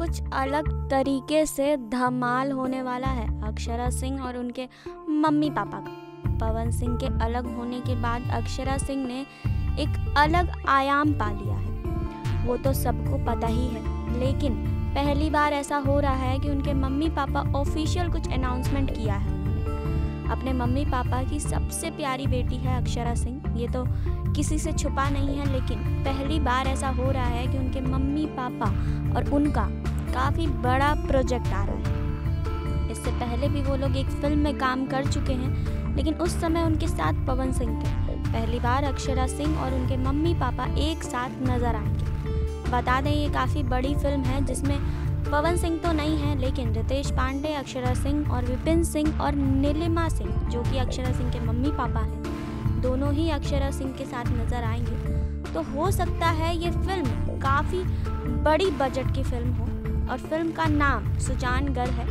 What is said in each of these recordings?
अलग तरीके से धमाल होने वाला है। अक्षरा सिंह और उनके मम्मी पापा। का पवन सिंह के अलग होने के बाद अक्षरा सिंह ने एक अलग आयाम पा लिया है। वो तो सबको पता ही है, लेकिन पहली बार ऐसा हो रहा है कि उनके मम्मी पापा ऑफिशियल कुछ अनाउंसमेंट किया है उन्होंने। अपने मम्मी पापा की सबसे प्यारी बेटी है अक्षरा सिंह। ये तो किसी से छुपा नहीं है, लेकिन पहली बार ऐसा हो रहा है कि उनके मम्मी पापा और उनका काफ़ी बड़ा प्रोजेक्ट आ रहा है। इससे पहले भी वो लोग एक फ़िल्म में काम कर चुके हैं, लेकिन उस समय उनके साथ पवन सिंह थे। पहली बार अक्षरा सिंह और उनके मम्मी पापा एक साथ नज़र आएँगे बता दें, ये काफ़ी बड़ी फ़िल्म है, जिसमें पवन सिंह तो नहीं है, लेकिन रितेश पांडे, अक्षरा सिंह और विपिन सिंह और नीलिमा सिंह, जो कि अक्षरा सिंह के मम्मी पापा हैं, दोनों ही अक्षरा सिंह के साथ नज़र आएँगे। तो हो सकता है ये फ़िल्म काफ़ी बड़ी बजट की फ़िल्म हो। और फ़िल्म का नाम सुजान गर है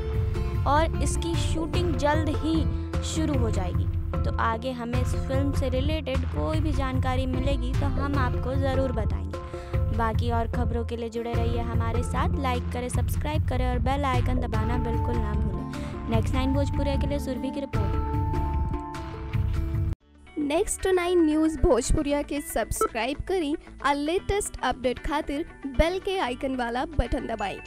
और इसकी शूटिंग जल्द ही शुरू हो जाएगी। तो आगे हमें इस फ़िल्म से रिलेटेड कोई भी जानकारी मिलेगी तो हम आपको ज़रूर बताएँगे। बाकी और खबरों के लिए जुड़े रहिए हमारे साथ। लाइक करें सब्सक्राइब करें और बेल आइकन दबाना बिल्कुल ना भूलें। नेक्स्ट नाइन भोजपुरिया के लिए सुरभि की report next nine news Bhojpuriya के सब्सक्राइब करी। और लेटेस्ट अपडेट खातिर बेल के आइकन वाला बटन दबाएँ।